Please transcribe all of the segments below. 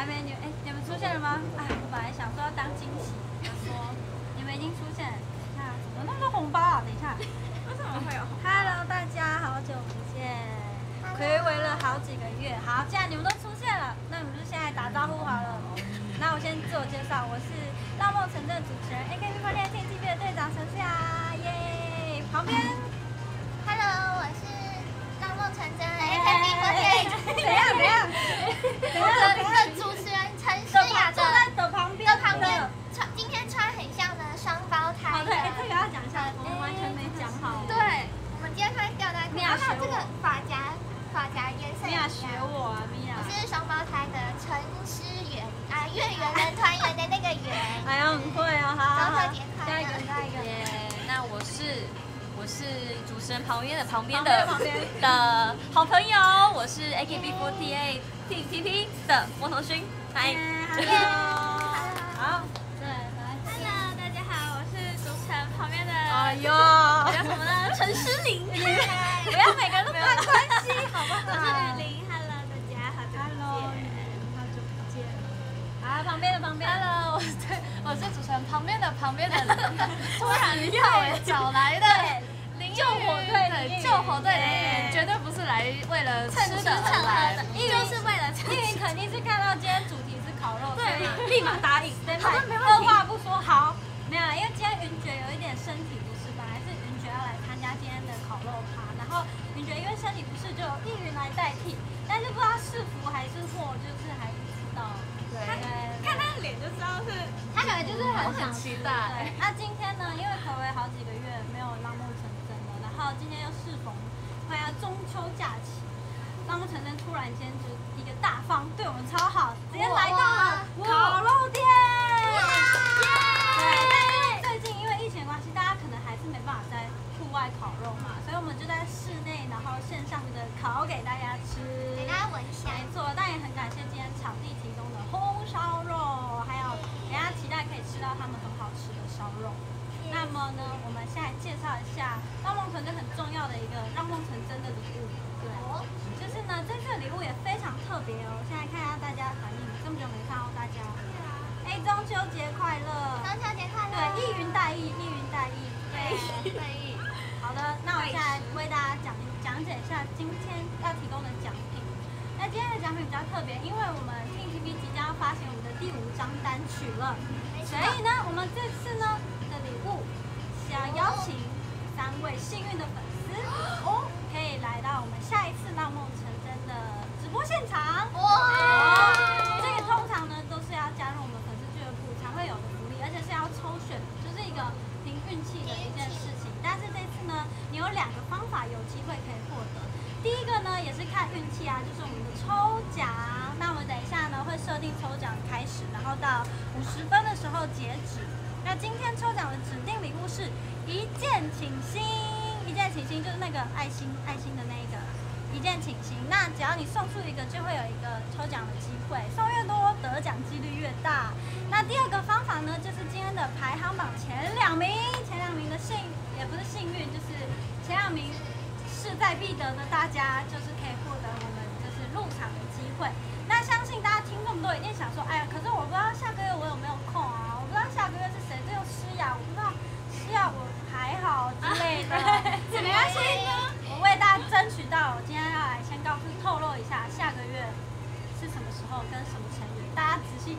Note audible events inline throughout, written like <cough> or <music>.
还没你哎，你们出现了吗？哎，我本来想说要当惊喜，他说你们已经出现，等一下怎么那么多红包啊？等一下，为什么会有？Hello，大家好久不见，暌违了好几个月。好，既然你们都出现了，那我们就现在打招呼好了。那我先自我介绍，我是浪梦城镇主持人，AKB48 天气队的队长陈思雅，耶！旁边，Hello，我是浪梦城镇 AKB48，怎样？怎样？我的主持人陈诗雅坐在的旁边，旁边穿今天穿很像的双胞胎。好，对，这个要讲一下，我们完全没讲好。对，我们今天穿吊带裤，然后这个发夹发夹颜色。米娅学我啊，米娅。我是双胞胎的陈诗媛啊，月圆人团圆的那个圆。哎呀，很会哦，好，好，下一个，下一个。耶，那我是。我是主持人旁边的旁边的的好朋友，我是 AKB48 T T T 的莫同勋，嗨，Hello，好，对，来，Hello，大家好，我是主持人旁边的，哎呦，叫什么呢？陈诗玲，不要每个人都断关系，好不好？我是雨林，Hello，大家好久不见，好久不见，啊，旁边的旁边，Hello，我是我是主持人旁边的旁边的，<laughs> 突然又 <laughs> 找来的。救火队，救火队，绝对不是来为了吃的而来的，因为是为了吃。因为肯定是看到今天主题是烤肉，对，立马答应。好的，没问题。二话不说，好，没有，因为今天云爵有一点身体不适，本来是云爵要来参加今天的烤肉趴，然后云爵因为身体不适，就易云来代替，但是不知道是福还是祸，就是还不知道。对，看他的脸就知道是，他可能就是很想期待。那今天呢，因为暌违好几个月没有浪今天又适逢快要中秋假期，那么晨晨突然间就一个大方，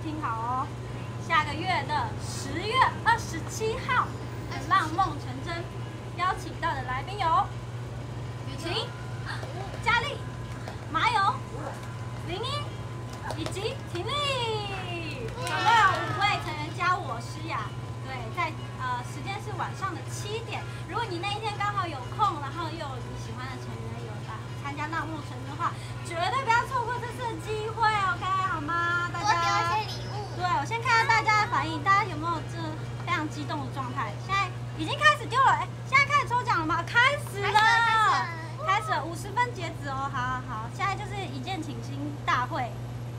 听好哦。下个月的十月二十七号，浪梦成真，邀请到的来宾有雨晴、佳丽、马友、林英以及婷丽，有没有五位成员？加我诗雅，对，在呃时间是晚上的七点。如果你那一天刚好有空，然后又有你喜欢的成员有来参加浪梦成真的话，绝对不要错过这次的机会，OK 好吗？我先看看大家的反应，大家有没有这非常激动的状态？现在已经开始丢了，哎，现在开始抽奖了吗？开始了，开始了，五十分截止哦。好好好，现在就是一键请心大会，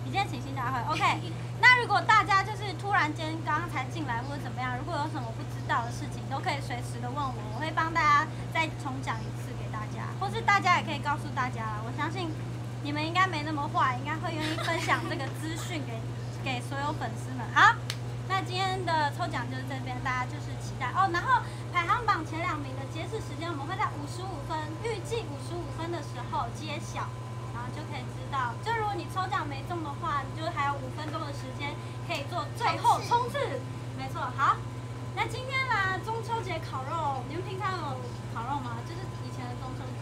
一键请心大会，OK。<laughs> 那如果大家就是突然间刚刚才进来或者怎么样，如果有什么不知道的事情，都可以随时的问我，我会帮大家再重讲一次给大家，或是大家也可以告诉大家。我相信你们应该没那么坏，应该会愿意分享这个资讯给给所有粉丝们。好，那今天的抽奖就是这边，大家就是期待哦。然后排行榜前两名的截止时间，我们会在五十五分，预计五十五分的时候揭晓，然后就可以知道。就如果你抽奖没中的话，你就还有五分钟的时间可以做最后冲刺。没错，好。那今天啦，中秋节烤肉，你们平常有烤肉吗？就是以前的中秋节。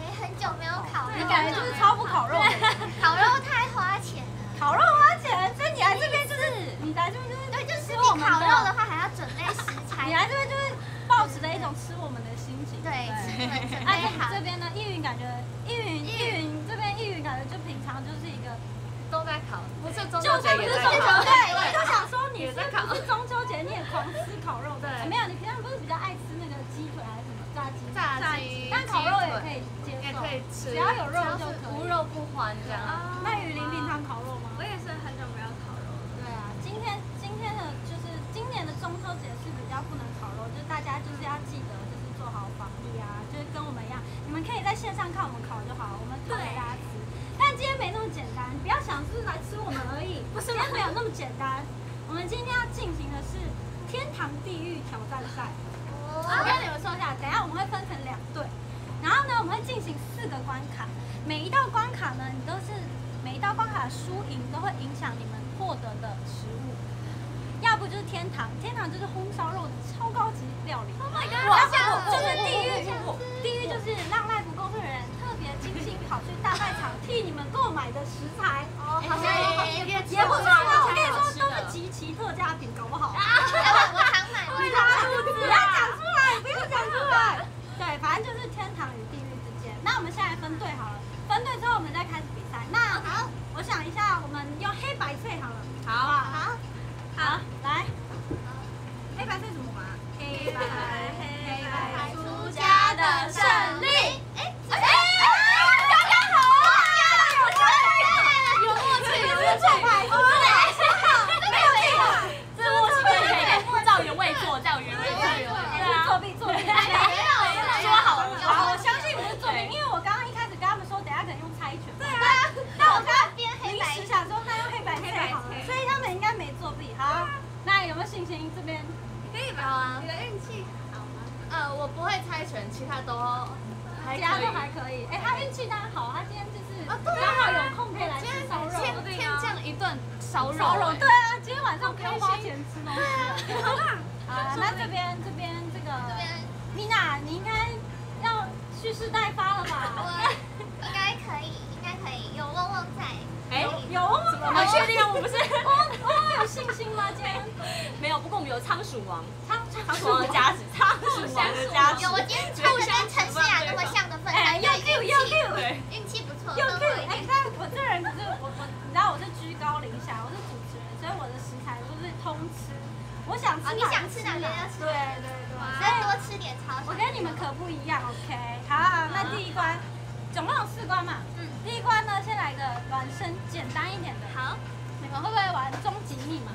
哎，很久没有烤肉，你感觉就是超不烤肉的。<laughs> 烤肉太花钱了。烤肉花钱，所以你来这边就是你来这边就是对，就是你烤肉的话还要准备食材。你来这边就是抱持着一种吃 <laughs> 我们的心情。对，哎，好。这边呢，易云感觉，易云易云这边易云感觉就平常就是一个都在烤，不是中就秋节中秋烤。节，我就想说你是不是中秋节你也狂吃烤肉？对没有，你平常不是比较爱吃那个鸡腿还是什么炸鸡？炸鸡但烤肉也可以接也受，可以吃，只要有肉就可以。无肉不欢这样。那雨林平常烤肉上看我们烤就好，我们烤给大家吃。但今天没那么简单，不要想是来吃我们而已，不是，今天没有那么简单。我们今天要进行的是天堂地狱挑战赛。我跟你们说一下，等一下我们会分成两队，然后呢，我们会进行四个关卡，每一道关卡呢，你都是每一道关卡的输赢都会影响你们获得的食物。要不就是天堂，天堂就是红烧肉的超高级料理。Oh my god！要不就是地狱，地狱就是让赖跑去大卖场替你们购买的食材。哦，好像也也不错啊，我跟你说都是极其特价品，搞不好。我常买，<laughs> 我常买。不要讲出来，不要讲出来。对，反正就是天堂与地狱之间。那我们现在分队好了，分队之后我们再开始比赛。那好，我想一下，我们用黑白翠好了。好啊好好，来，黑白翠怎么玩啊？黑白黑白出家的胜利。哎，哎，刚刚好啊！有默契，有默契，牌，没有错，这默契可以可以，照原位做，照原位做。对啊，作弊作弊，没有，说好了好，我相信不是作弊，因为我刚刚一开始跟他们说，等下可能用猜拳。对啊，但我刚刚边黑白临时想说，那用黑白配好了，所以他们应该没作弊。好，那有没有信心？这边可以吧？啊你的运气好吗？呃，我不会猜拳，其他都还其他都还可以。哎，他运气当然好，他今天就是刚好有空可以来吃烧肉。天天降一顿烧肉，烧肉，对啊，今天晚上不用花钱吃东西。好啦，好，<laughs> 那这边这边这个这边米娜，你应该要蓄势待发了吧？我应该可以，有旺旺在。哎有吗？我们确定我们不是旺旺，有信心吗？今天没有，不过我们有仓鼠王，仓仓鼠王的加持，仓鼠王的加持有，我今天穿的跟陈思雅那么像的份哎，蓝，又运 Q 又 Q，对，运气不错，又都 Q，有一点。哎，但我这人可是我我，你知道我是居高临下，我是主持人，所以我的食材都是通吃。我想吃哦你想吃哪边就吃对对对，所以多吃点超我跟你们可不一样，OK？好，那第一关，总共有四关嘛。嗯第一关呢，先来个暖身，简单一点的。好，你们会不会玩终极密码？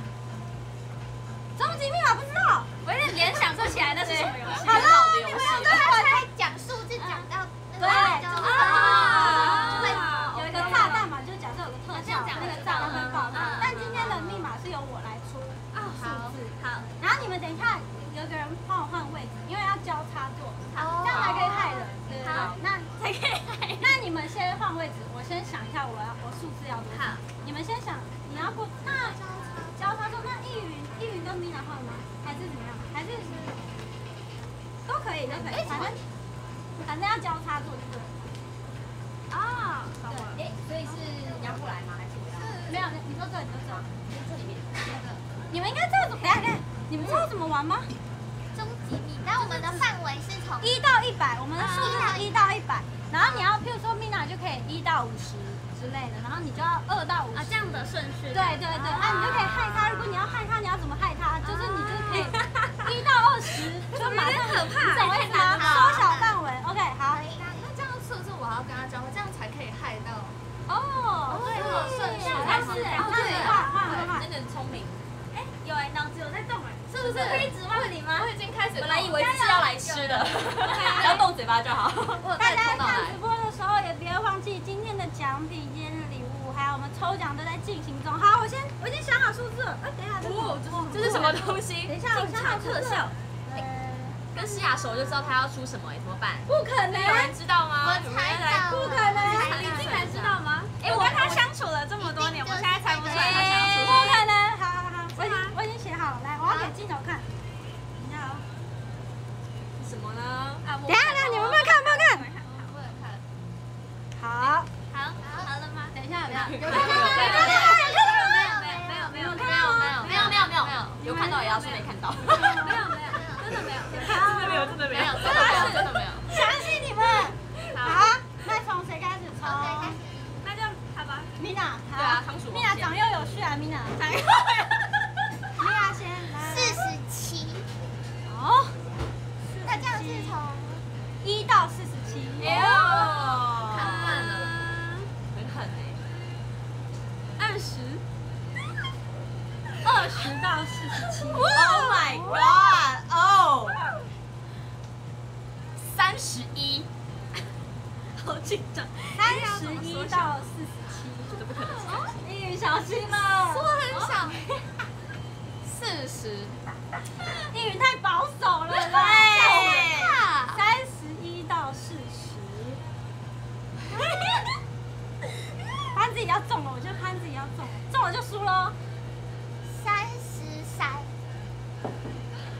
终极密码不知道？我有点联想不起来那是什么游戏，好了你们戏有。在玩猜讲数字讲到那对个就有一个炸弹嘛，就是假设有个特效，那个炸弹会爆。但今天的密码是由我来出数字。好，然后你们等一下，有个人帮我换位置，因为要交叉坐，好这样才可以害人。好，那才可以。那你们先换位置，我先想一下我要我数字要多少。你们先想，你要过那交叉坐，那易云易云跟米娜换吗？还是怎么样？还是都可以都可以，反正反正要交叉坐就对了。啊，对，所以是你要过来吗？还是我要？没有，你说这你就这。这里面你们应该知道怎么，等一下等一下，你们知道怎么玩吗？终极密，那我们的范围是从一到一百，我们的数字是一到一百，然后你要，譬如说 Mina 就可以一到五十之类的，然后你就要二到五十。啊，这样的顺序。对对对，啊，你就可以害他。如果你要害他，你要怎么害他？就是你就可以 <laughs> 一到二十，就马上可怕你懂我意思吗？太难了缩小范围。OK，好。那这样是不是我要跟他交换，这样才可以害到？哦，对这个顺序还是哎，那你换换换换。真的很聪明。有哎，脑子有在动哎，是不是？可以指望你吗？我已经开始，本来以为是要来吃的，<laughs> 不要动嘴巴就好。大家看直播的时候也别忘记今天的奖奖品、今天的礼物，还有我们抽奖都在进行中。好，我先我已经想好数字了。哎，等一下，哦，这是什么东西？等一下，我想好特效。呃，跟西雅熟就知道他要出什么，哎，怎么办？不可能，有人知道吗？我猜到，不可能，你竟然知道吗？哎，我跟他相处了什么呢？啊，等下，等下，你们没有看，没有看。好，好，好了吗？等一下，等一下。有看到吗有？没有，没有，没有，没有，没有，没有，没有，没有，没有，有看到也要说没看到。没有，没有，真的没有。真的没有，真的没有，真的没有，真的没有。相信你们。好，那从谁开始抽？那就好吧。米娜，对啊，仓鼠。米娜长幼有序啊，米娜。长幼。米娜先来。四十七。哦。那这样是从一到四十七。哦。看慢了。很狠哎。二十。二十到四十七。Oh my god！哦。三十一。好紧张。三十一到四十七。绝对不可能。英语小心了。说很小。四十。英语太保守了啦。<laughs> 对。三十一到四十。<laughs> 潘子也要中了，我觉得潘子也要中了，中了就输喽。三十三。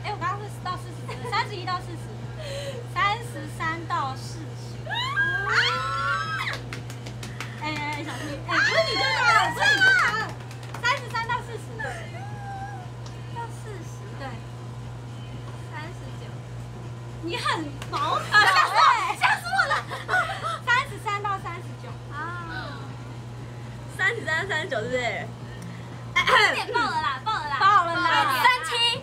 哎，我刚刚是到四十，三十一到四十，三十三到四十。哎哎，小心！哎，不是你这个，不是你最大。三十三到四十。到四十。对。三十九。你很保守哎，吓死我了！三十三到三十九。啊。三十三、三十九，是不是？有点爆了啦，爆了啦，爆了啦！三七。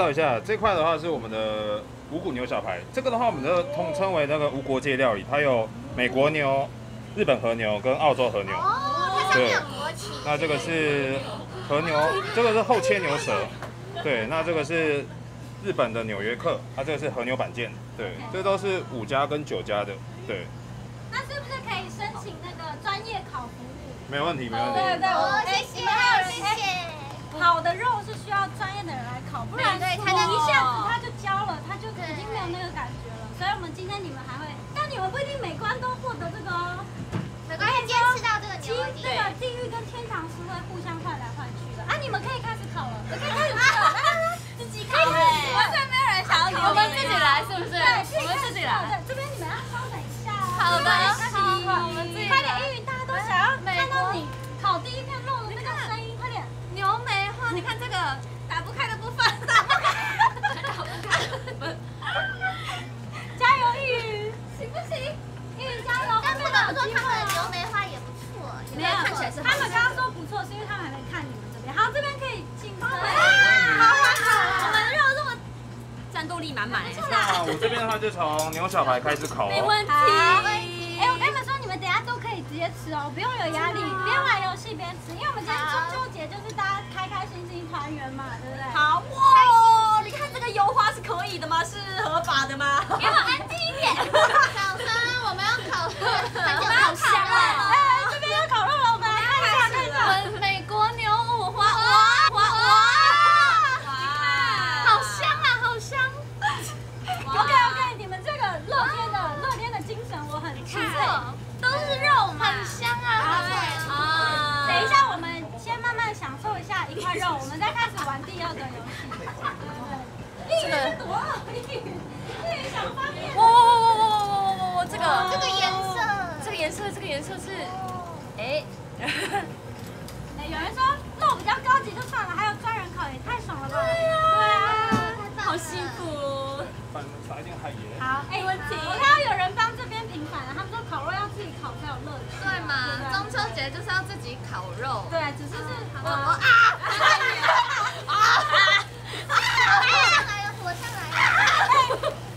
绍一下，这块的话是我们的五谷牛小排，这个的话我们的统称为那个无国界料理，它有美国牛、日本和牛跟澳洲和牛。哦，它上面有国旗。那这个是和牛，这个是后切牛舌，对，那这个是日本的纽约客，它这个是和牛板腱，对，这都是五家跟九家的，对，那是不是可以申请那个专业烤服务？没问题，没问对题。对，我哦，哎谢谢你们还有人谢哎谢。好的肉是需要专业的人来烤，不然对对你它一下子它就焦了，它就已经没有那个感觉了。所以我们今天你们还会，但你们不一定每关都获得这个哦。没关系，今天吃到这个其牛一定。实这个地狱跟天堂是会互相换来换去的啊！你们可以开始烤了，<laughs> 可以开始烤了，自己烤哎，完全没有人想要理我们自己来是不是？对，我们自己来。对，这边你们要稍等一下哦。好的那你快，我们自己快点，来因为大家都想要美看到国你烤第一片肉你看这个打不开的部分，打不开，打不开。加油，玉宇，行不行？玉宇加油！但不得不说他们的牛梅花也不错，没有，看起来是他们刚刚说不错，是因为他们还没看你们这边。好，这边可以请他们。好好，好，我们肉这么战斗力满满哎，那我这边的话就从牛小排开始烤哦。没问题。哎，我跟你们说，你们等下都直接吃哦，不用有压力，边玩游戏边吃，因为我们今天中秋节就是大家开开心心团圆嘛，对不对？好哇！你看这个油花是可以的吗？是合法的吗？给我安静一点。小声，我们要烤肉，<laughs> 很久没有烤肉了。哎，这边要烤肉了，我们来看一下，<laughs> 看一下。我们美国牛五花，哇哇哇！好香啊，好香！OK OK，你们这个乐天的乐天的精神我很钦佩。都是肉嘛，很香啊，好美啊等一下，我们先慢慢享受一下一块肉，我们再开始玩第二个游戏。这个多好，一语一语想方便。哇哇哇哇哇哇哇哇！这个这个颜色，这个颜色，这个颜色是，哎，哎，有人说肉比较高级就算了，还有专人烤也太爽了吧？对啊，好幸福。反撒一点海盐。好，哎，问题，我看到有人烤才有乐趣。对嘛，中秋节就是要自己烤肉。对，只是是我我啊啊！火上来了，火上来了。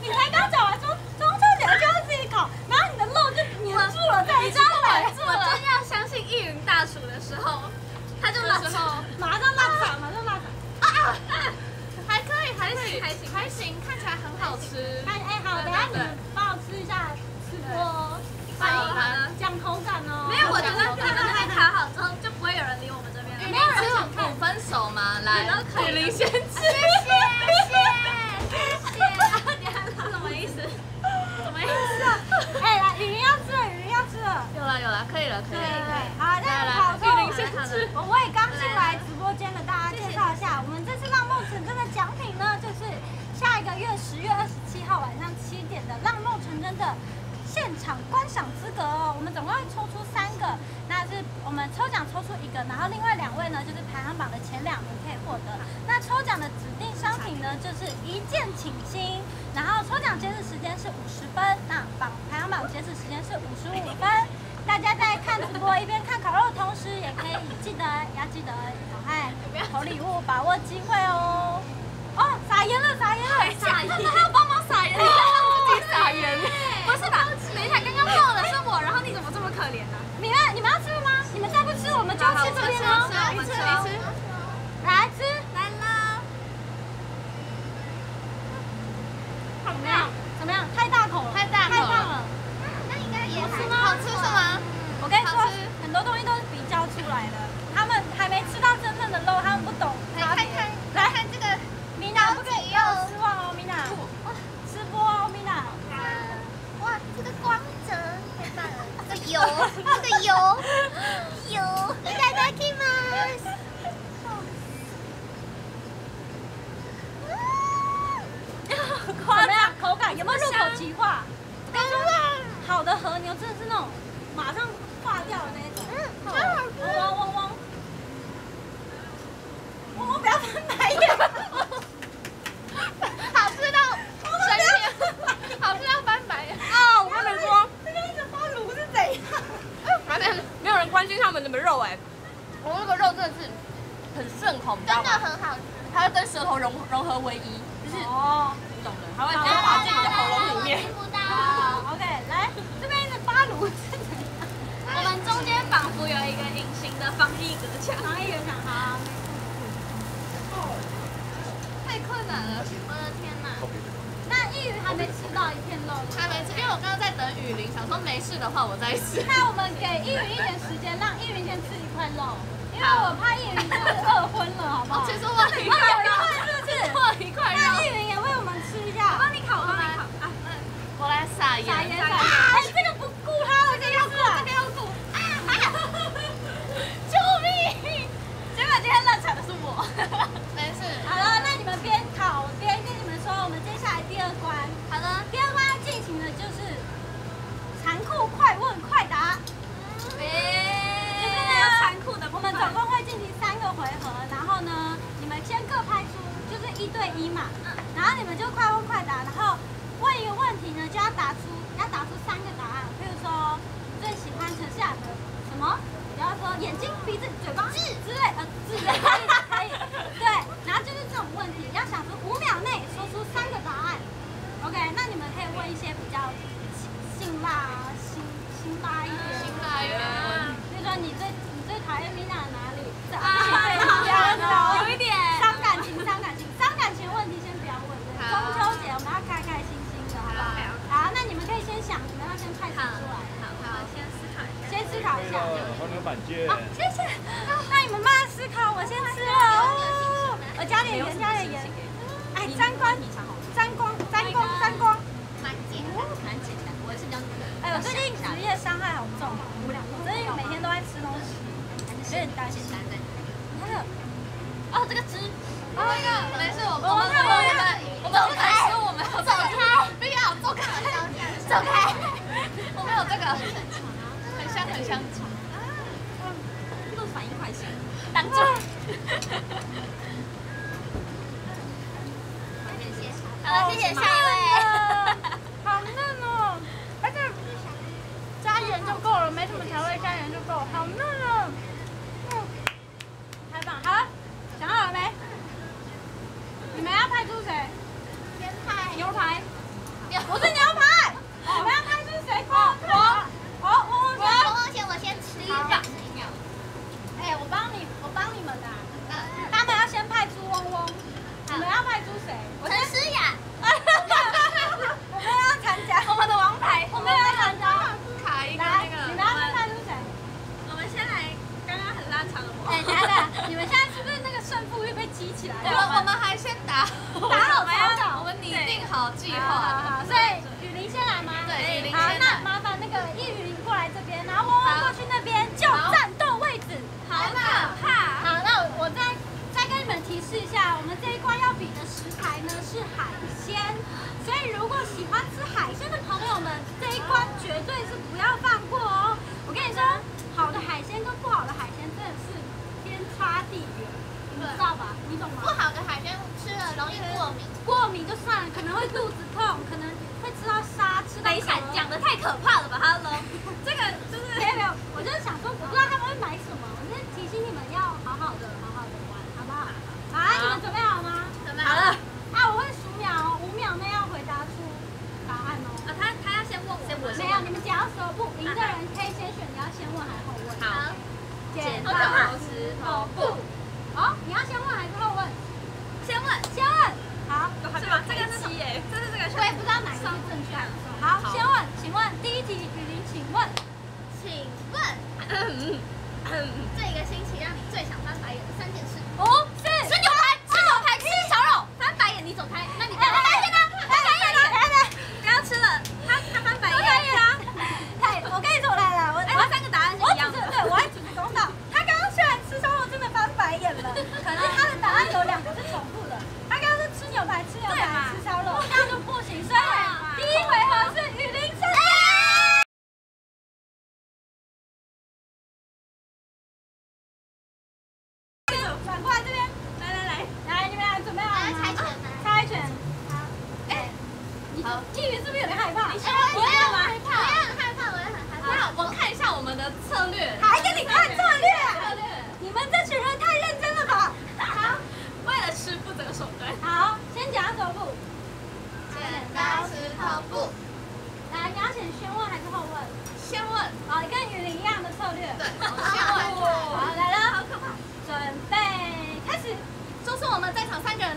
你才刚讲完说中秋节就要自己烤，然后你的肉就粘住了在一起，我我真要相信易云大厨的时候，他就那时候马上拉长，马上拉长。啊，还可以，还行，还行，还行，看起来很好吃。哎哎，好，等一下你们帮我吃一下吃播哦，好的讲口感哦。没有，我觉得你们那边烤好之后，就不会有人理我们这边了。没有人想看五分熟吗？来，雨林先吃。谢谢谢谢。什么意思？什么意思？哎，来，雨云要吃了，雨云要吃了。有了有了，可以了，可以对对对了。，好，那来来烤肉玉林先吃我我也刚进来直播间的，大家介绍一下，我们这次浪梦成真的奖品呢，就是下一个月十月二十七号晚上七点的浪梦成真的现场观赏资格哦。我们总共会抽出三个，那是我们抽奖抽出一个，然后另外两位呢就是排两名可以获得。那抽奖的指定商品呢就是一键请心，然后抽奖截止时间是五十分，那榜排行榜截止时间是五十五分。大家在看直播一边看烤肉的同时，也可以记得要记得赶快投礼物，把握机会哦。哦，撒盐了，撒盐了，撒盐，还要帮忙撒盐，<laughs> 自己撒盐？<laughs> 不是吧？等一下，刚刚漏的是我，然后你怎么这么可怜呢？你们你们要吃吗？你们再不吃，我们就吃这边哦。我们吃，你吃。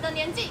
的年纪。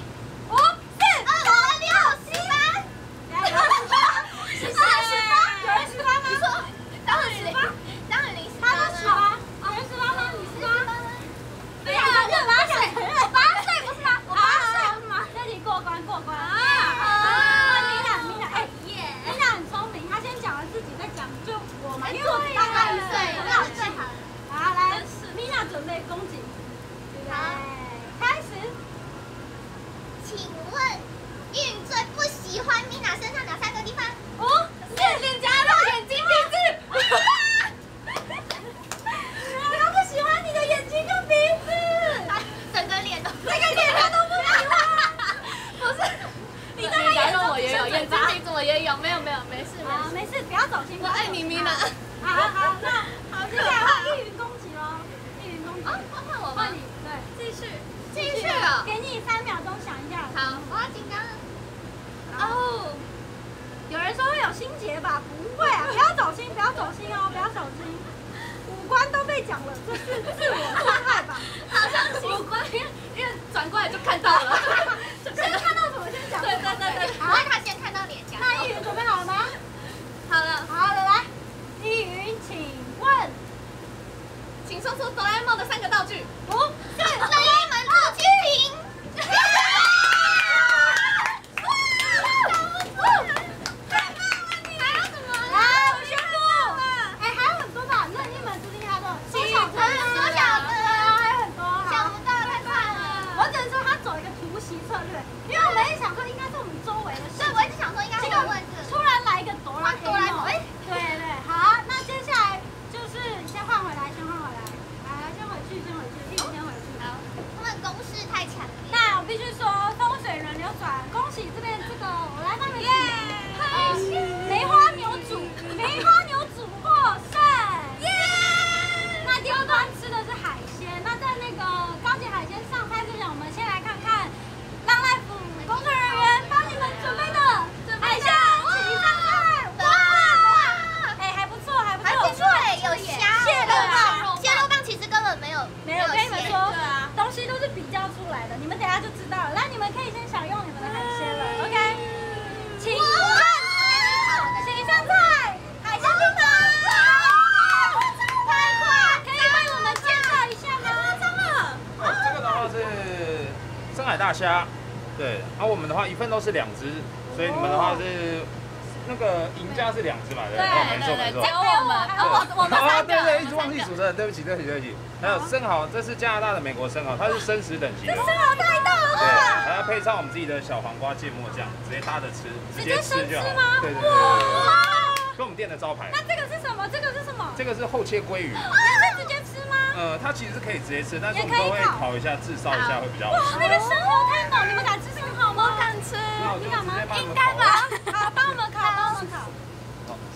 水轮流转，恭喜这边这个，我来帮你们耶！梅花牛煮，梅花牛煮获胜，耶！那第二段吃的是海鲜，那在那个高级海鲜上菜之前，我们先来看看浪赖府工作人员帮你们准备的海鲜，请上菜！哇，哎，还不错，还不错，还不错哎，有虾，蟹肉棒蟹肉棒其实根本没有没有，跟你们蟹说，东西都是比较出来的，你们等一下就知道了。来，你们可以先享用你们的海鲜了，OK？请看，请上菜，海鲜拼盘，太快，可以为我们介绍一下吗？哦，这个的话是深海大虾，对，然后我们的话一份都是两只，所以你们的话是那个赢家是两只嘛，对没错没错只。有我们，哦，我我们啊，三个，对对，一直忘记主持人，对不起对不起对不起。还有生蚝，这是加拿大的美国生蚝，它是生食等级的，生蚝太大了对，吧？还要配上我们自己的小黄瓜芥末酱，直接搭着吃，直接吃就好直接吃吗。对对对对对，哇！跟我们店的招牌。那这个是什么？这个是什么？这个是厚切鲑鱼？呃，它其实是可以直接吃，但是我们都会烤烤一下，炙烧一下会比较好哇，那个生蚝太猛，你们敢吃生蚝吗？我敢吃。你敢吗应该吧。<laughs> 好，帮我们烤，帮我们烤。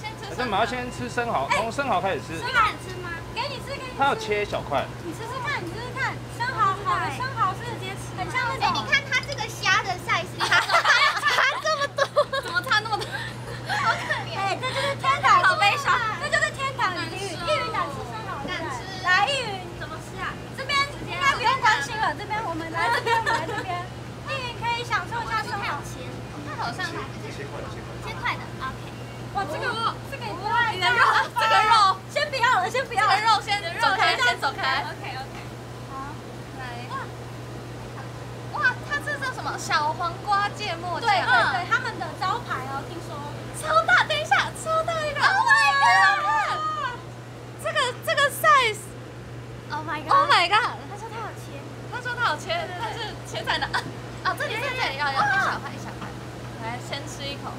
先吃那我们要先吃生蚝，从生蚝开始吃。你敢吃吗？给你吃，给你吃。它要切小块，你试试看，你试试看，生蚝好的生蚝是直接吃，很像那哎，种。你看它这个虾的 size 差这么多，怎么差那么多？好可怜。哎，这就是天堂，好悲伤这就是天堂与地狱。地狱敢吃生蚝，敢吃来，易云怎么吃啊？这边应该不用担心了，这边我们来这边，我们来这边。店员可以享受一下生蚝。它好像切块切块。切块的，OK。哇，这个这个也不太你的肉，这个肉，先不要了，先不要了。这个肉先走开，先走开。OK OK。好。来，哇，它这叫什么？小黄瓜芥末酱。对对对，他们的招牌哦，听说。超大，等一下，超大一个！Oh my god！这个这个 size。Oh my god！Oh my god！有切，但是切在哪？啊，这里在这里，要要一小块一小块。来，先吃一口。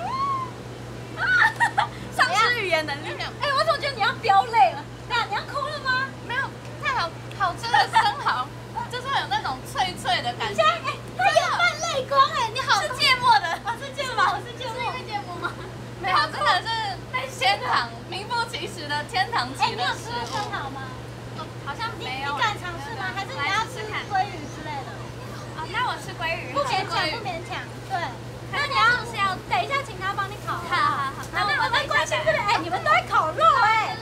<laughs> 丧失语言能力。哎，我总觉得你要飙泪了。对啊，你要哭了吗？没有，太好好吃的生蚝，<laughs> 就是会有那种脆脆的感觉。哎，他有泛泪光哎，你好。是芥末的，啊，是芥末，是芥末。是芥末吗？没有，真的是天堂，名副其实的天堂哎，级你有吃过的食物。生蚝吗？好像你没有。你敢尝试吗？还是你要吃鲑鱼之类的？啊，那我吃鲑鱼。不勉强，不勉强。对。那你要是要等一下，请他帮你烤。好好好那我们关心这个，哎，你们都在烤肉哎。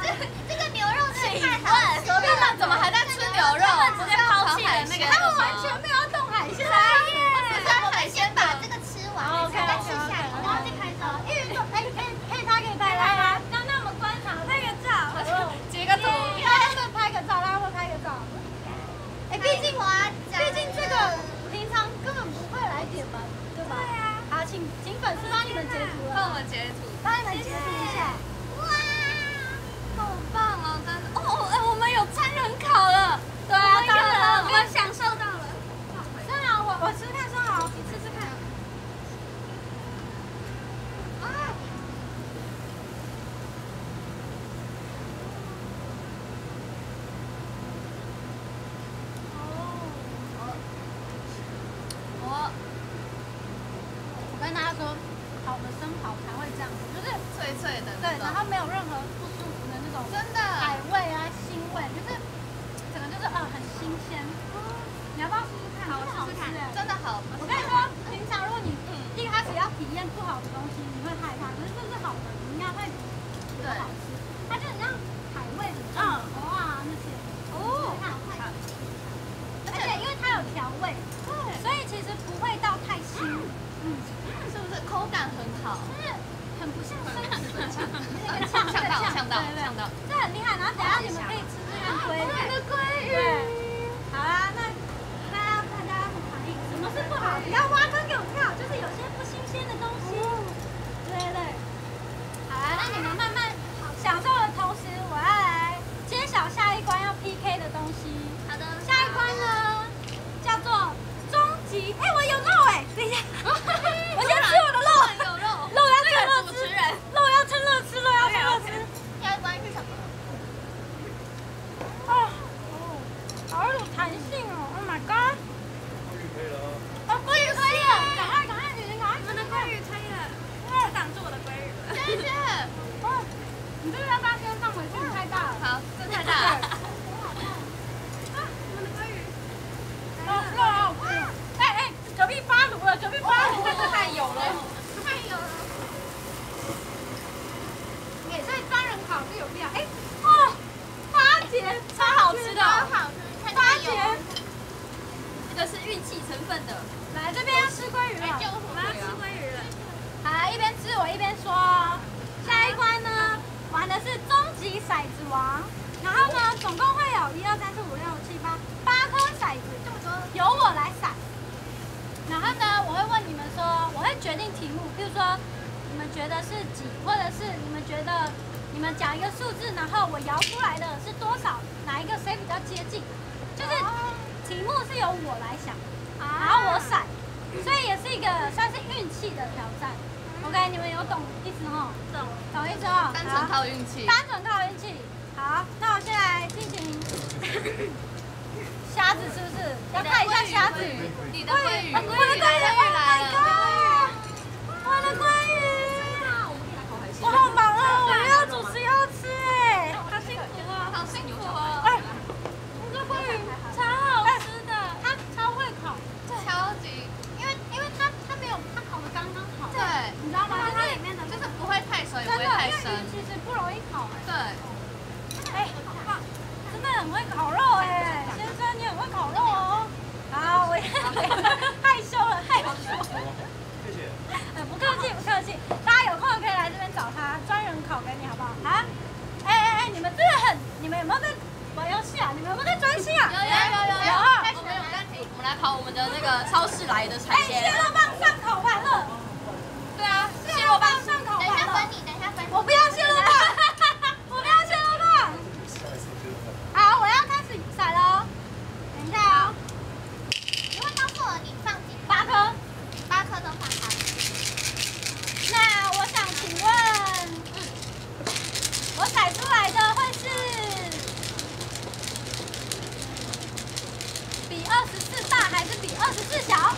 这这个牛肉真的太好吃隔壁了。们怎么还在吃牛肉？直接抛弃了那个。他们完全没有要动海鲜。我们先把这个吃完，OK 再吃 OK 下一 OK，个，然后再开始。因为哎，可以可以拍可以拍，来来，刚刚我们观察拍个照，截个图。大家会拍个照，大家会拍个照。哎，毕竟我要毕竟这个平常根本不会来点吧，对吧？对啊。好，请请粉丝帮你们截图了，帮我们截图。帮你们截图一下。哇，好棒哦！真的哦，哎，我们有真人考了。对啊，当然了，我们享受到了。虽然，我我吃看接近，就是题目是由我来想，然后我闪，所以也是一个算是运气的挑战。OK，你们有懂意思哈？懂，懂意思哦。单纯靠运气。单纯靠运气。好，那我现在来进行 <laughs> 瞎子，是不是？要看一下瞎子。你的鲑鱼，我的鲑鱼来了鲑鱼来了。我的鲑鱼！我好忙哦，我又要主持又要吃哎，好辛苦哦。好辛苦哦。哎，这鲑鱼超好吃的，它超会烤，超级，因为因为它它没有它烤的刚刚好。对你知道吗？它里面的就是真的，因会太深为鱼。其实不容易烤哎。对，哎，好棒，真的很会烤肉哎，先生你很会烤肉哦。好，我也 <laughs> 害羞了，害羞了。谢谢。呃，不客气，不客气。大家有空可以来这边找他，专人烤给你，好不好？啊？哎哎哎，你们真的很，你们有没有在玩游戏啊？你们有没有在专心啊？有有有有有啊我们有我们来跑我们的那个超市来的哎，海鲜。蟹肉棒上烤完了。对啊，蟹肉棒上我不要蟹肉棒，<laughs> 我不要蟹肉棒。好，我要开始甩喽。等一下哦，因为告诉我你放几八颗。八颗都放好。那我想请问，我甩出来的会是比二十四大还是比二十四小？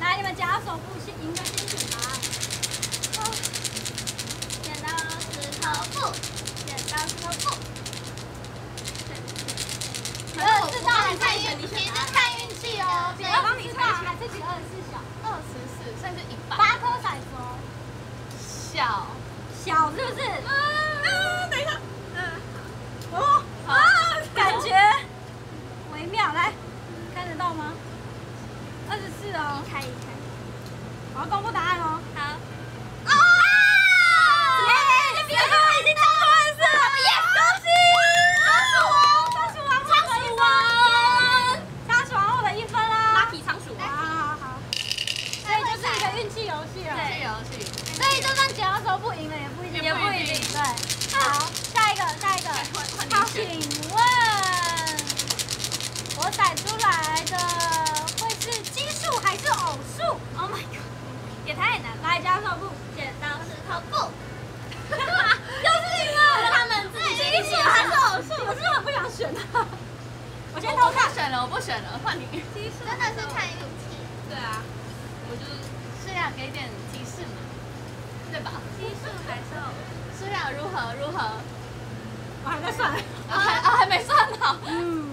来，你们夹手部先赢的先举牌。剪刀石头布，剪刀石头布。比二十四大还看运气，是看运气哦。比二十四大还是比二十四小？二十四甚至一百。八颗骰子哦，小，小是不是？啊，等一下，嗯，哦，好啊，感觉微妙，来，看得到吗？二十四哦，开一开。我要公布答案哦。好。啊！耶！别说我已经超过二十四了，耶！恭喜！仓鼠王，仓鼠王，仓鼠王，仓鼠王获得一分啦。Lucky 仓鼠好好好，所以就是一个运气游戏了。这游戏。所以就算剪刀手不赢了，也不一定。也不一定对，好，下一个，下一个。好，请问，我甩出来的会是奇数还是偶数？Oh my god，也太难了。来，加手部，剪刀石头布。<laughs> 又是你们，他们自己奇数还是偶数？我真的很不想选它。我先偷看我不。选了，我不选了，换你。真的是看运气。对啊，我就是是要给点提示嘛，对吧？奇数还是偶是要如何如何？我还在算。啊还啊 <laughs> 还没算好，嗯嗯，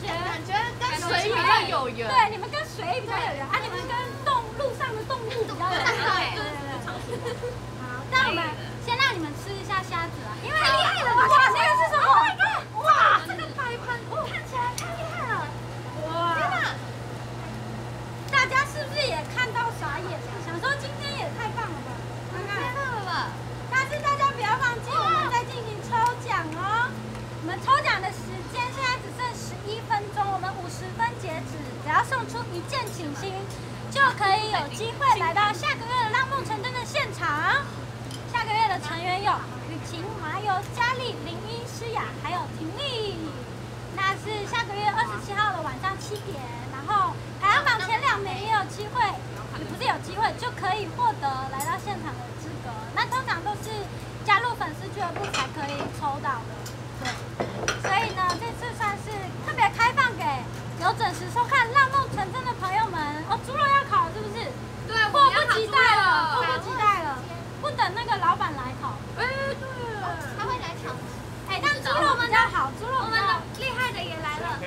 感觉跟水比较有缘，对你们跟水比较有缘啊。你们跟动路上的动物比较有缘，对对对。好，那我们先让你们吃一下虾子啊，因为太厉害了的。送出一件锦心就可以有机会来到下个月的浪梦成真的现场下个月的成员有雨晴麻油佳丽林一诗雅还有婷丽那是下个月二十七号的晚上七点然后排行榜前两名也有机会不是有机会就可以获得来到现场的资格那通常都是加入粉丝俱乐部才可以抽到的对。所以呢这次算是有准时收看《浪梦成真》的朋友们，哦，猪肉要烤了是不是？对，迫不及待了，迫不及待了，不等那个老板来烤，哎，对，他会来抢。哎，但猪肉我们的好，猪肉我们厉害的也来了。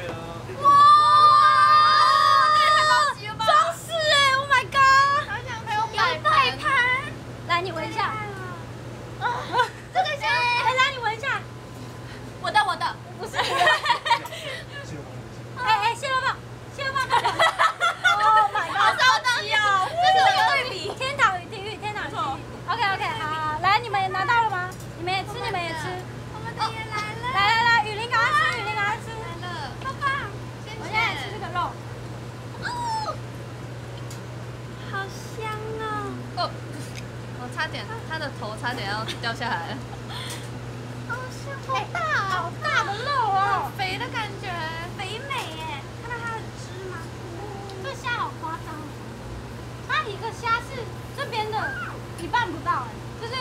差点他的头差点要掉下来。<laughs> 好大好大。的肉哦肥的感觉。肥美耶。看到它的汁吗这虾好夸张。它一个虾是这边的一半不到哎就是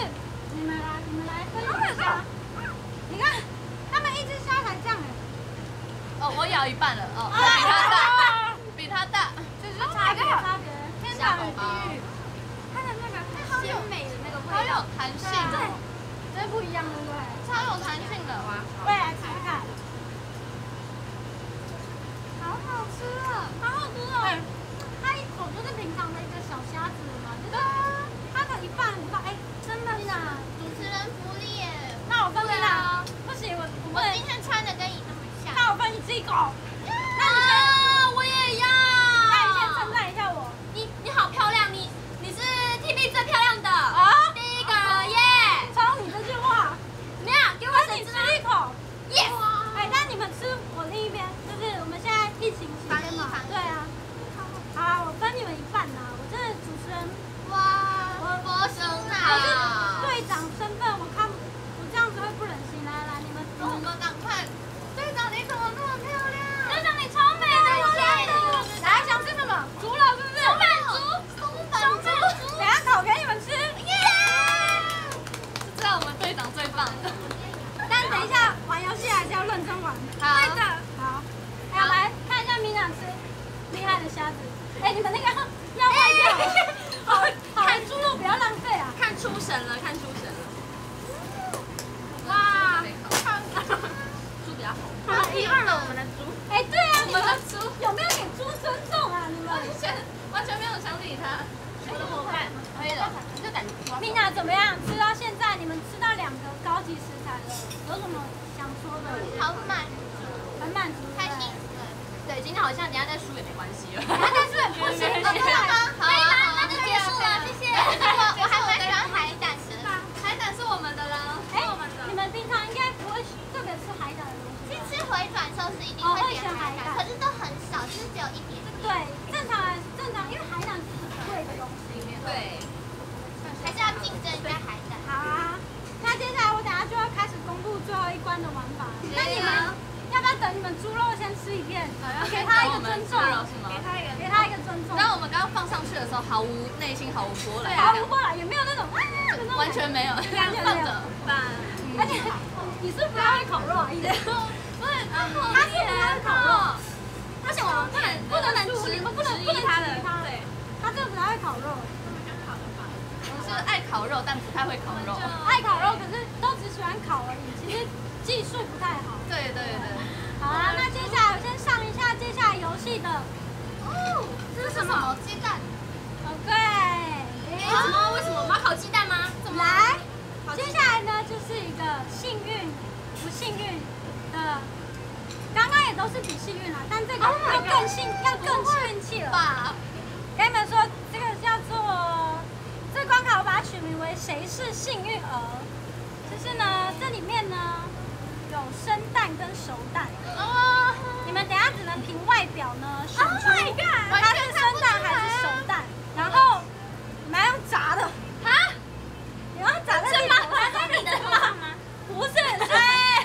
你们来你们来分一下。你看他们一只虾才这样哦我咬一半了。今天好像等下再输也没关系了。但是不行，哦，真的吗？好那就结束了，谢谢。我我还蛮喜欢海胆的。海胆是我们的了，是哎我们的。你们平常应该不会特别吃海胆的东西去吧。吃回转寿司一定会点海胆，可是都很少，就是只有一点点。对，正常来正常，因为海胆是很贵的东西。对，还是要竞争一下海胆。好啊，那接下来我等下就要开始公布最后一关的玩法了。那你们要不要等你们猪肉先吃一遍，给他一个尊重，给他一个给他一个尊重。然后我们刚刚放上去的时候，毫无内心，毫无波澜，毫无波澜，也没有那种完全没有，完全没有放着。而且你是不太会烤肉啊，一点。不是，他他是不太会烤肉，而且我们不能不能质质疑，不能不能质疑他对，他真的不太会烤肉，我是爱烤肉，但不太会烤肉。爱烤肉，可是都只喜欢烤而已，其实技术不太好。对对对，好啊，那接下来我先上一下接下来游戏的哦，这是什么？鸡蛋。，OK，为什么？为什么我们要烤鸡蛋吗？怎么？来，接下来呢就是一个幸运不幸运的，刚刚也都是比幸运啦，但这个要更幸要更运气了。爸，跟你们说，这个叫做这关卡，我把它取名为“谁是幸运儿”。就是呢，这里面呢有生蛋跟熟蛋，哦，你们等下只能凭外表呢选 Oh 出它是生蛋还是熟蛋，然后你们要用炸的，啊？你们要炸在自己头上，在你的头上吗？不是，是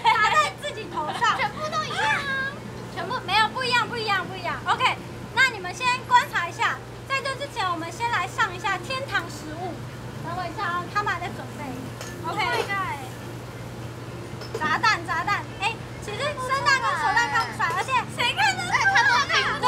炸在自己头上，全部都一样啊。全部没有不一样，不一样，不一样。OK，那你们先观察一下，在这之前，我们先来上一下天堂食物。等我一下啊，他们还在准备。OK，炸蛋，炸弹。哎，其实生蛋跟熟蛋看不出来，而且谁看得出来？对，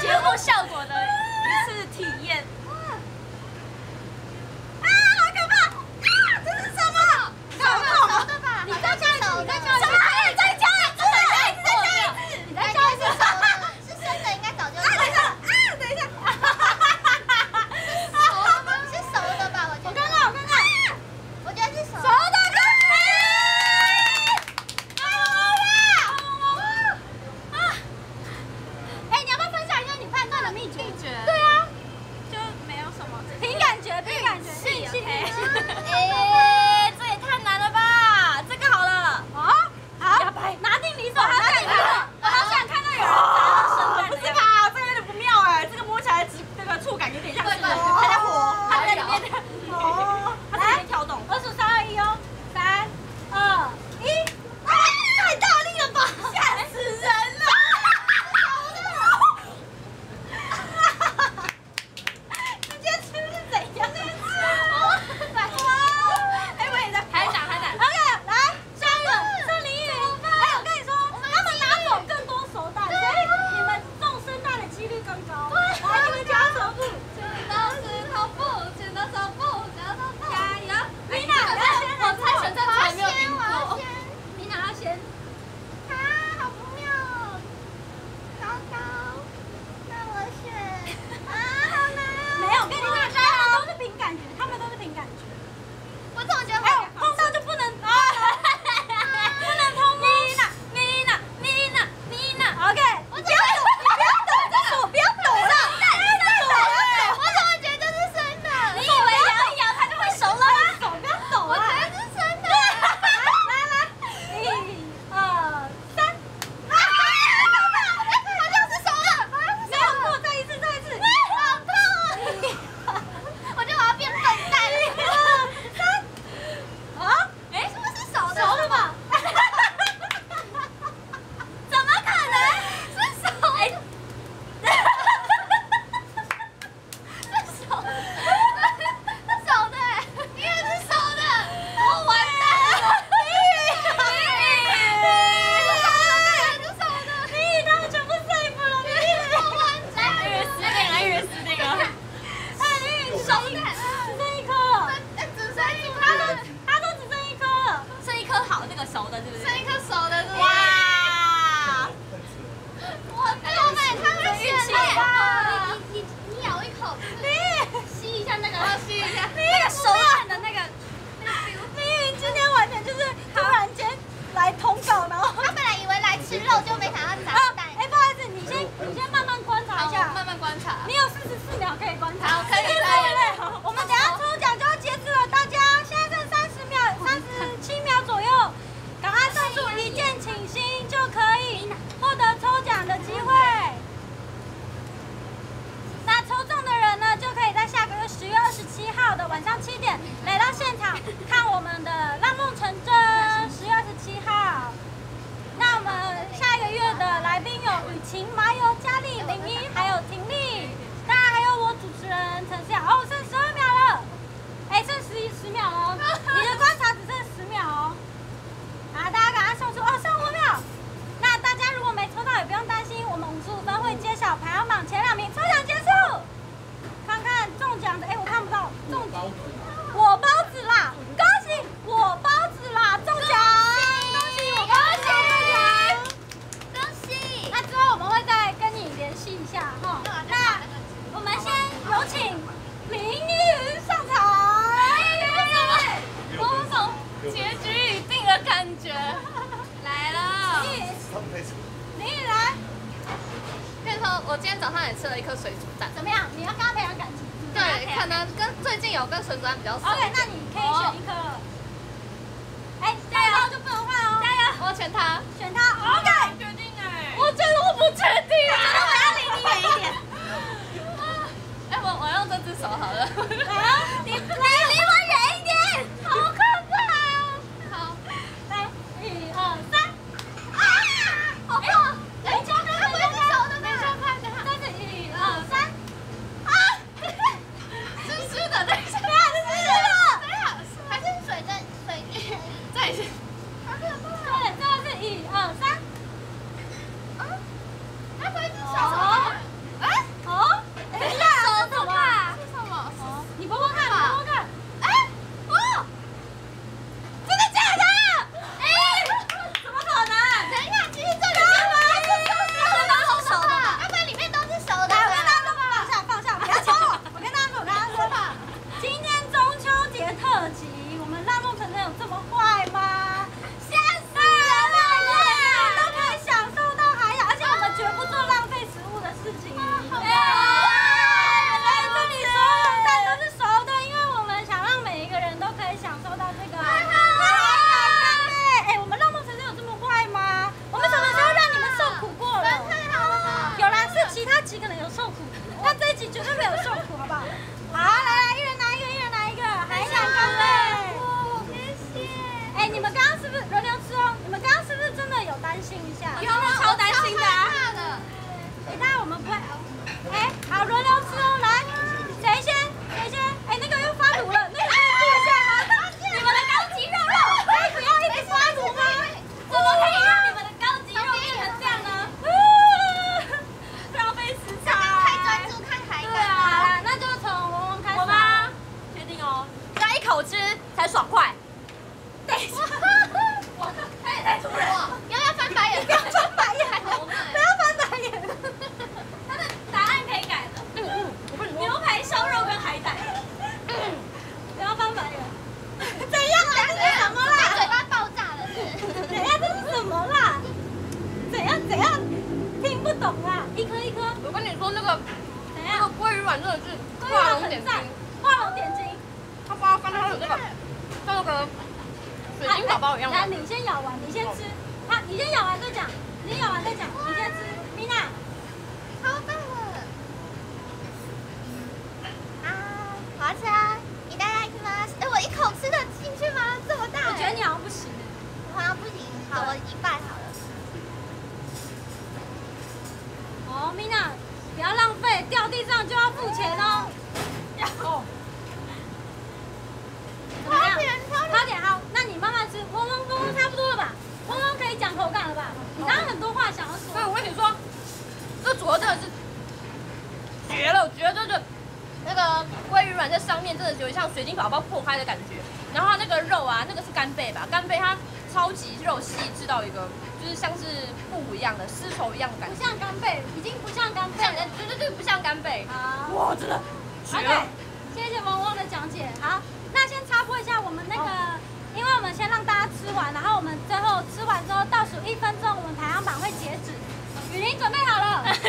节目效果的一次体验。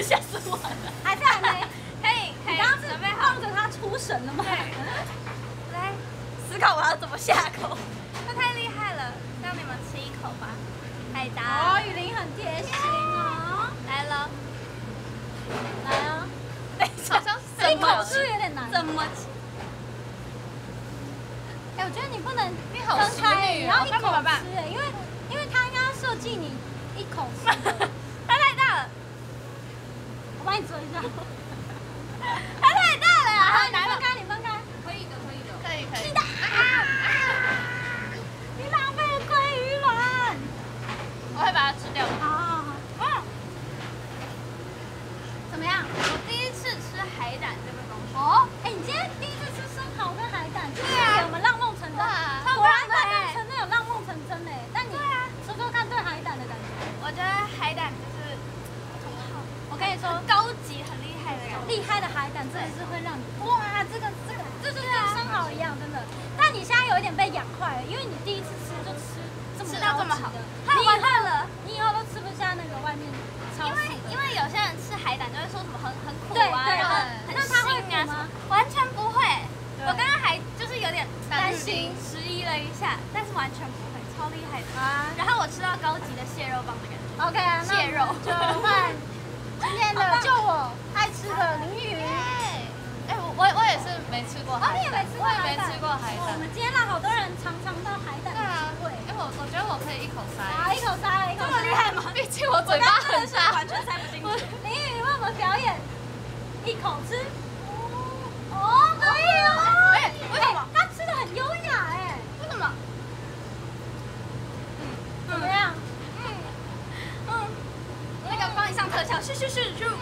吓死我了！还是可以 <laughs> 可以刚以。当时望着他出神了吗？<laughs> 对。来思考我要怎么下口。<laughs> 他太厉害了，让你们吃一口吧，海达。哦，雨林很贴心哦。来了。来啊！好像是一口，是有点难？怎么吃？哎，我觉得你不能，你分开，你要一口吃，哎，因为，因为他应该要设计你一口。帮你做一下，<laughs> 他太大了，他来了。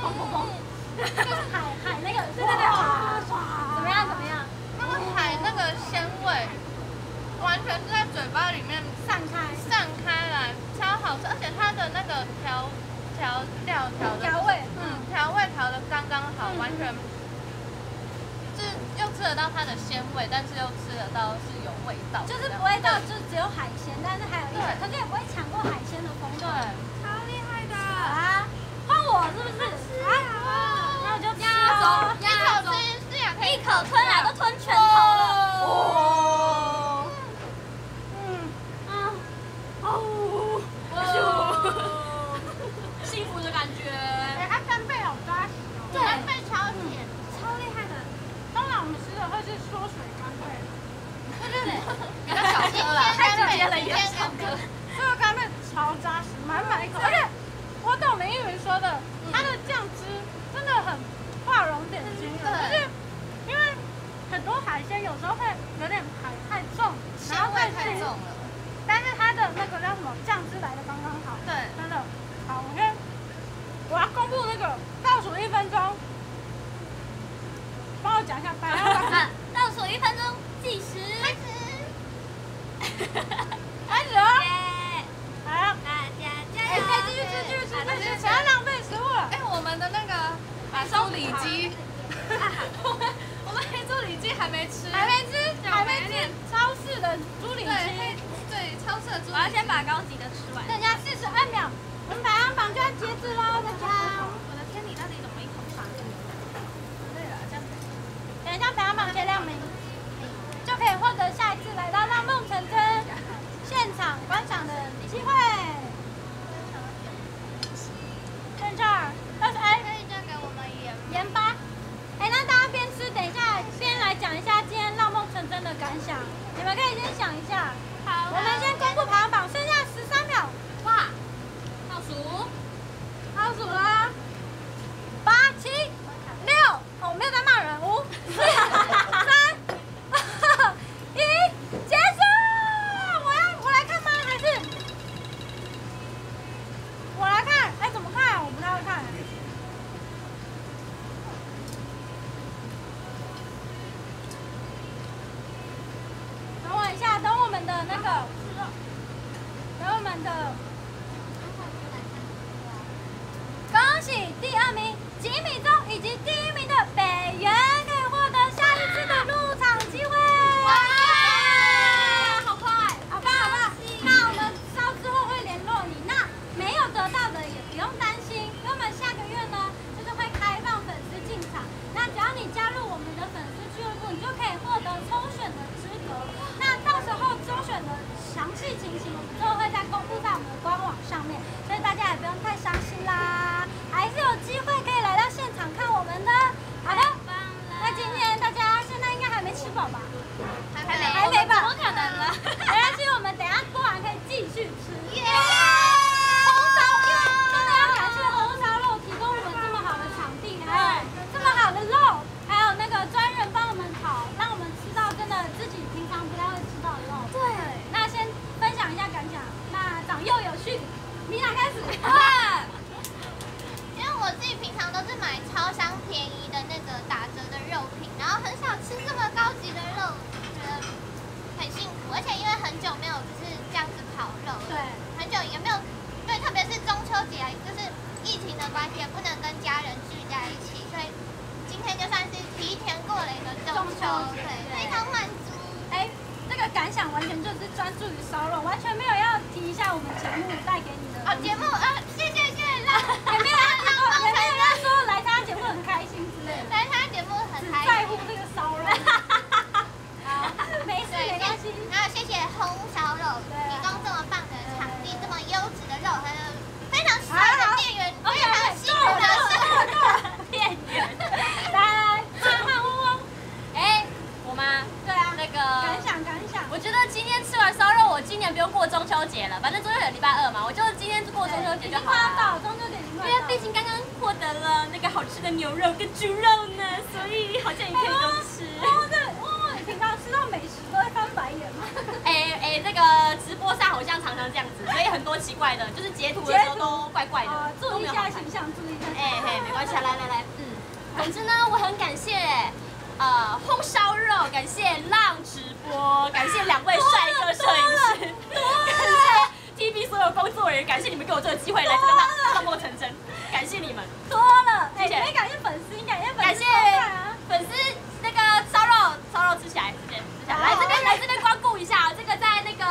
砰砰砰。就是海海那个，对对对，哗哗。怎么样？怎么样？那个海那个鲜味，完全是在嘴巴里面散开。散开来，超好吃，而且它的那个调调料调的调味嗯，调味调的刚刚好，完全是又吃得到它的鲜味，但是又吃得到是有味道，就是不会到就只有海鲜，但是还有一些，可是也不会抢过海鲜的风味。超厉害的。我是不是？啊，那我就吃压喽。轴，压轴，是呀，可以一口吞啊，都吞全头了。哦。嗯嗯。哦。幸福的感觉。哎，它干贝好扎实哦。干贝超甜。超厉害的。通常我们吃的会是缩水干贝。对对对。比较小颗啦，太直接了比较小颗。这个干贝超扎实，满满一口，而且我懂林依云说的，它的酱汁真的很画龙点睛就是因为很多海鲜有时候会有点海太重，然后再腥，了。但是它的那个叫什么酱汁来的刚刚好，对，真的好。我先我要公布那个倒数一分钟，帮我讲一下白羊版啊，<laughs> 倒数一分钟，计时。开始。<laughs> 开始哦，耶！好，大家加哎，可以继续吃，继续吃，不要浪费食物了。哎，我们的那个白烧里脊，我们我们黑猪里脊。还没吃，还没吃，还没吃超市的猪里对黑脊。对超市的猪我要先把高级的吃完。剩下四十二秒，我们排行榜就要截止喽，大家。我的天，你到底怎么一口上？对了，这样子。等一下排行榜前两名，就可以获得下一次来到让梦成真现场观赏的机会。剩下二十哎可以再给我们盐吗？盐巴。非常满足。哎，这个感想完全就是专注于烧肉，完全没有要提一下我我们节目带给你的哦，节目啊，谢谢谢谢让 <laughs> 也没有人说，也没有人说来参加节目很开心之类的，来参加节目很只开心。在乎这个骚扰。好，没事对，没关系。然后谢谢红烧肉对提供这么棒的场地，这么优质的肉，还有非常帅的店员，非常辛苦的是。店员，来换换嗡嗡。哎，我吗？对啊，那个感想感想。我觉得今天吃完烧肉，我今年不用过中秋节了，反正中秋节礼拜二嘛，我就今天过中秋节就好快要到了。中秋节，因为毕竟刚刚获得了那个好吃的牛肉跟猪肉呢，所以好像也可以都吃。哦对，哦，你平常吃到美食都会翻白眼吗？哎哎，那个直播上好像常常这样子，所以很多奇怪的，就是截图的时候都怪怪的注意一下形象，注意一下。哎嘿，没关系啊，来来来，嗯，总之呢，我很感谢呃红烧肉，感谢浪直播，感谢两位帅哥摄影师，感谢 TV 所有工作人员，感谢你们给我这个机会来这个浪浪梦成真，感谢你们，多了，哎，谢谢没感谢粉丝，感谢粉丝感谢。粉丝那个烧肉烧肉吃起来，直接吃起来，来这边来这边光顾一下，这个在那个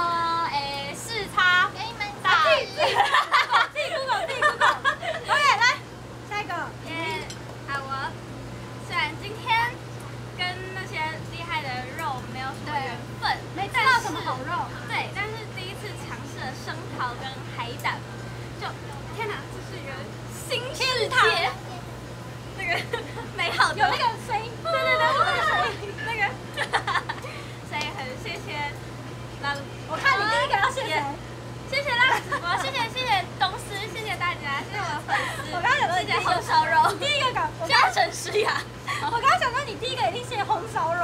诶视差给你们打打自己 Google，自己 Google。OK，来下一个。耶，好我虽然今天跟那些厉害的肉没有什么缘分，没吃到什么好肉，对，但是第一次尝试了生蚝跟海胆，就天哪，这是一个新世界，那个 <laughs> 美好的有那个声音，对 <laughs> 对对，那个声音。那个，所以很谢谢那我看你第一个要谢谁？谢谢啦！我，谢谢谢谢东施，谢谢大家，谢谢我的粉丝，我刚刚想说谢谢红烧肉，第一个搞，我嘉诚诗雅，我刚刚想到你第一个一定谢红烧肉。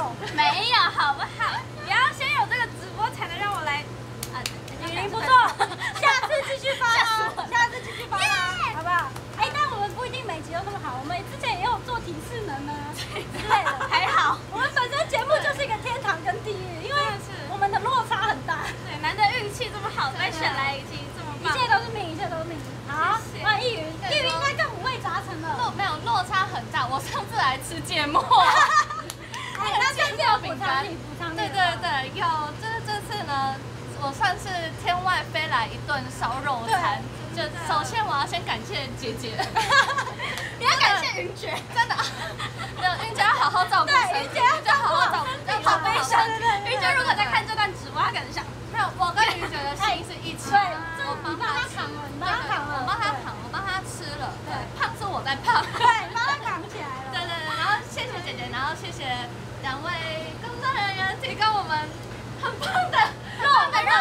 算是天外飞来一顿烧肉餐。就首先我要先感谢姐姐，<laughs> 你要感谢云爵，真的，没有云姐要好好照顾对身体，云姐要要好好照顾，要好好好悲伤，对对对。云爵如果在看这段直播，她可能想，没有，我跟云姐的心是一起对我帮他扛了，你帮他扛了，我帮他扛，我帮他吃了，对，胖是我在胖。对，帮他扛起来了。<laughs> 对对对，然后谢谢姐姐，然后谢谢两位工作人员提供我们很棒的肉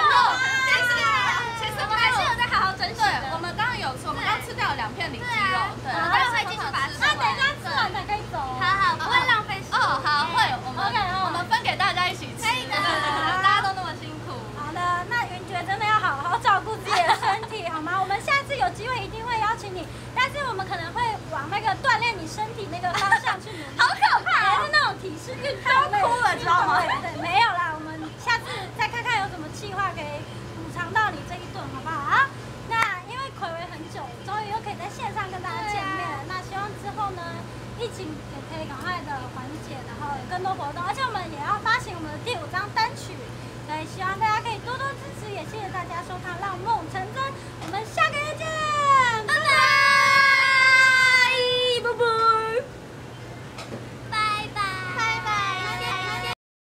谢谢。其实我们还是有在好好珍惜对，我们刚刚有吃，我们刚吃掉了两片里脊肉，对，我们待会继续把它吃那等一下吃完才可以走。好好，不会浪费时间。哦，好，会，我们我们分给大家一起吃，对对对，大家都那么辛苦。好的，那云爵真的要好好照顾自己的身体，好吗？我们下次有机会一定会邀请你，但是我们可能会往那个锻炼你身体那个方向去努力。好可怕还是那种体式运动都，哭了知道吗对对，没有啦，我们下次再看看有什么计划可以补偿到你这一顿，好不好啊？那因为暌违很久，终于又可以在线上跟大家见面了。那希望之后呢，疫情也可以赶快的缓解，然后有更多活动，而且我们也要发行我们的第五张单曲，所以希望大家可以多多支持，也谢谢大家收看《让梦成真》，我们下个月见。